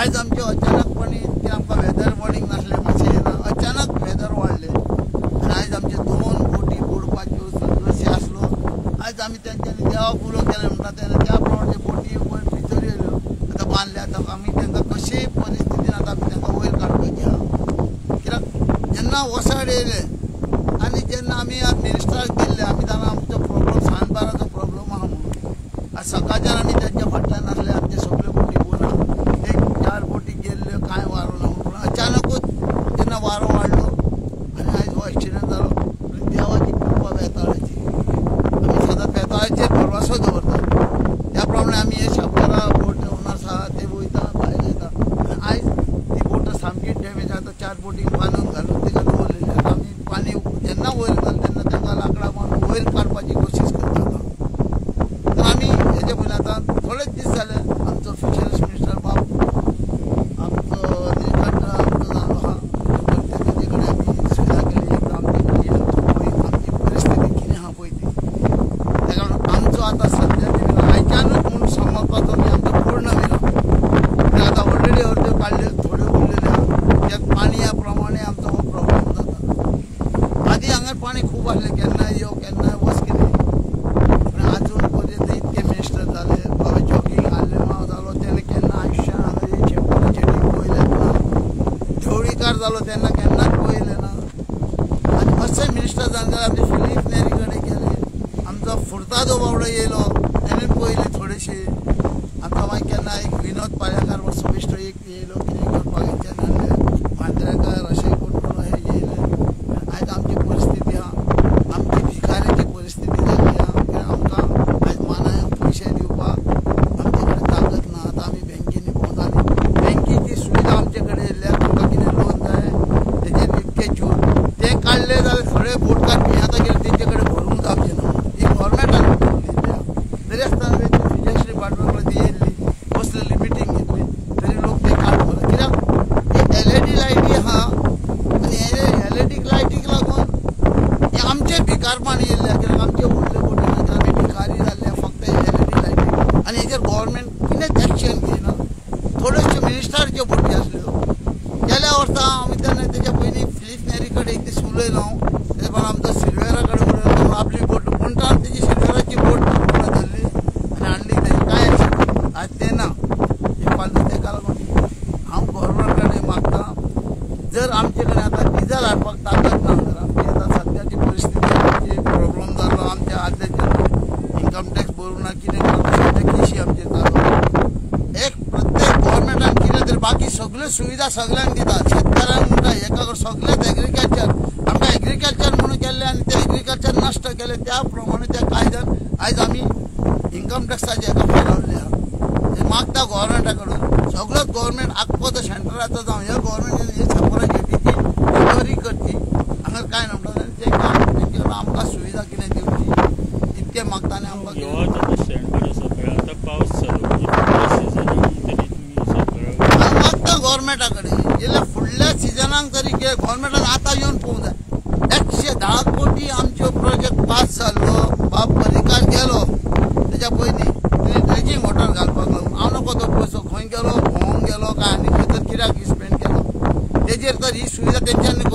आज आमचे अचानकपणे ते आमकां वेदर वॉर्निंग नासले मातशें येना अचानक वेदर वाडले आनी आयज आमचे दोन बोटी बुडपाच्यो अशें आसलो आयज आमी तेंच्यांनी देवा पुरो केलें म्हणटा तेन्ना त्या प्रमाणे बोटी वयर भितर येयल्यो आतां बांदल्या आतां आमी तेंकां कशेय परिस्थितीन आतां आमी तेंकां वयर काडपाची आहा कित्याक जेन्ना वसाड येयलें आलो त्यांना केन्नाच पळयलें ना आनी अशे मिनिस्टर जाणकार आपले फिलीप नेरी कडेन गेले आमचो जो बावडा येयलो त्याने पळयले थोडेशे सगळे बोटकार मी आता गेले त्यांच्याकडे भरून जावचे ना ही फॉर्मॅट आली तरी असताना विजय मिटींग घेतली तरी लोक एल ई डी लायटी आहा ई डी लायटीक लागून हे आमचे भिकारपण येयल्ले कित्याक बोटी भिकारी जाल्ले एल ई डी लायटी आनी हेजेर गोवोरमेंट एक्शन घेयना थोड्योश्यो मिनिस्टराच्यो बोटी आसल्यो गेल्या वर्सा हांव तेच्या नेरी कडेन एक दीस उलयलो हांव আপনার কিনে দেখেছি आमचे चालू एक प्रत्येक गोवर्मेंटान कितें तरी बाकी सगळ्यो सुविधा सगळ्यांक दिता शेतकारांक म्हणटा एका सगळेंच एग्रीकल्चर आमकां एग्रीकल्चर म्हणून केल्लें आनी तें एग्रीकल्चर नश्ट केलें त्या प्रमाणे त्या कायद्यान आयज आमी इन्कम टॅक्साचे हेका फावले आहा तें मागता गव्हर्मेंटा कडून सगळोच गव्हर्मेंट आख्खो तो सेंटराचो जावं ह्या गव्हर्मेंटान हे छापराची टिकीट रिकवरी करची हांगा कांय ना मांग तरीके गोवोरमेंटान आतां एकशे धा कोटी प्रोजेक्ट पास जाल्लो बाब परिकार गेलो तेच्या पयलीं तुवें ड्रिजींग वॉटर घालपाक लागलो हांव नकळो तो पयसो खंय गेलो भोंवंक गेलो काय आनी तर स्पेंड ही सुविधा तेंच्यांनी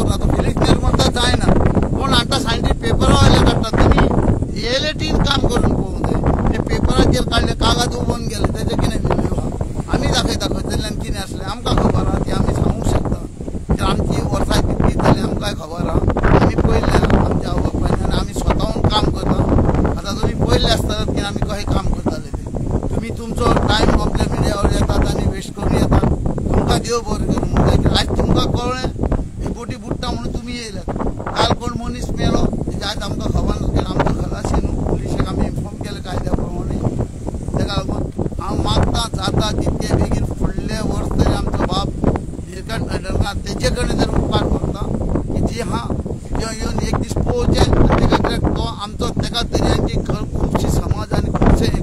जो एक दीस पोवचें तेका तो आमचो तेका दर्यांची खुबशी समाज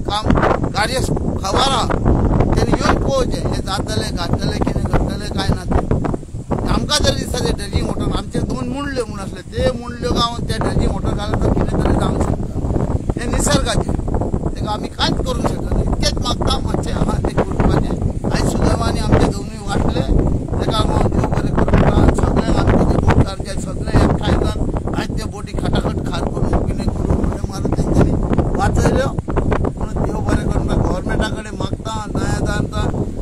काम गाडये खबर आहा तेणें येवन पोवचें हें जातलें वॉटर दोन मुंडल्यो म्हूण आसले वॉटर घालून कितें तरी जावंक शकता 拿呀，丹丹。